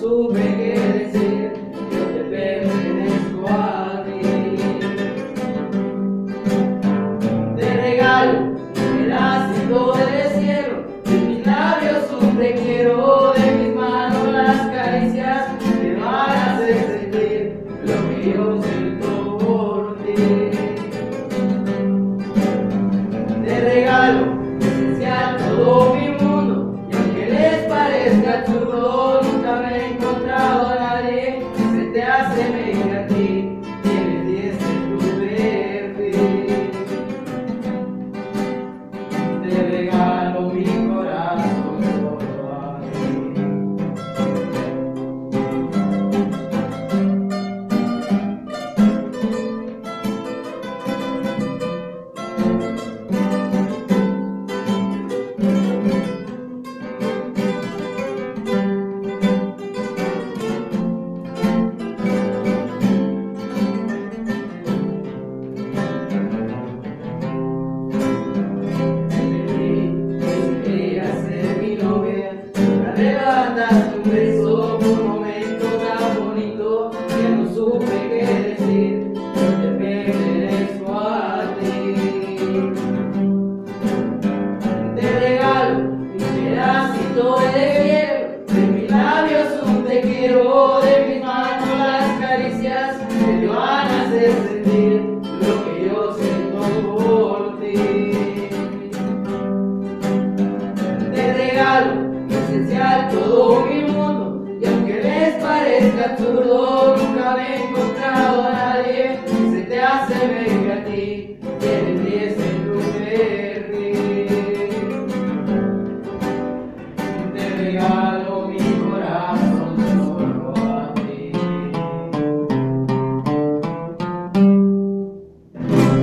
supe qué decir, yo te pertenezco a ti. Te regalo el ácido del cielo, de mis labios un quiero, de mis manos las caricias que van a hacer sentir lo que yo siento por ti. Te regalo. un beso, fue un momento tan bonito que no supe qué decir, yo te. Te regalo un pedacito de hielo, de mis labios un te quiero, de mis manos las caricias que te van a hacer sentir lo que yo siento por ti. Te regalo mi esencial todo nunca he encontrado a nadie se te asemeje a ti, que tendrías el